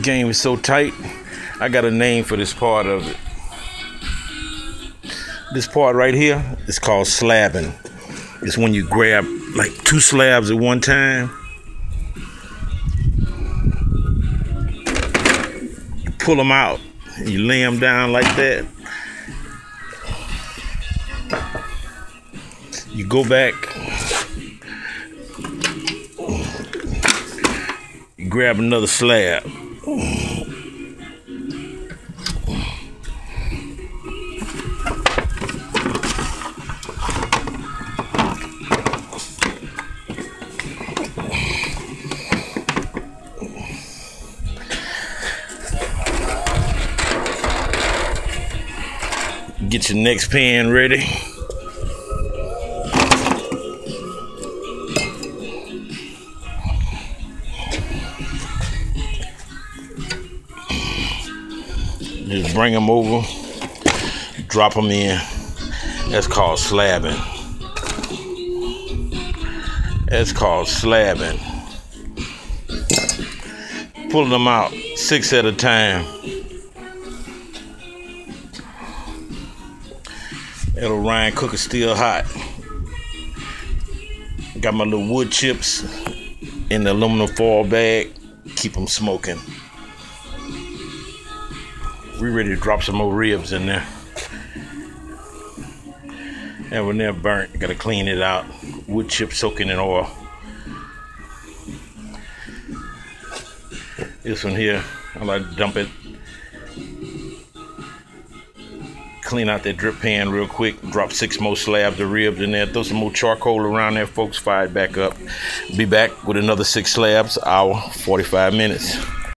game is so tight. I got a name for this part of it. This part right here is called slabbing. It's when you grab like two slabs at one time. You pull them out and you lay them down like that. You go back. You grab another slab. Get your next pan ready. Just bring them over, drop them in. That's called slabbing. That's called slabbing. Pulling them out six at a time. Orion cook cooker still hot. Got my little wood chips in the aluminum foil bag. Keep them smoking. We ready to drop some more ribs in there. And when they're burnt, gotta clean it out. Wood chips soaking in oil. This one here, I like to dump it clean out that drip pan real quick. Drop six more slabs of ribs in there. Throw some more charcoal around there, folks. Fire it back up. Be back with another six slabs, hour, 45 minutes.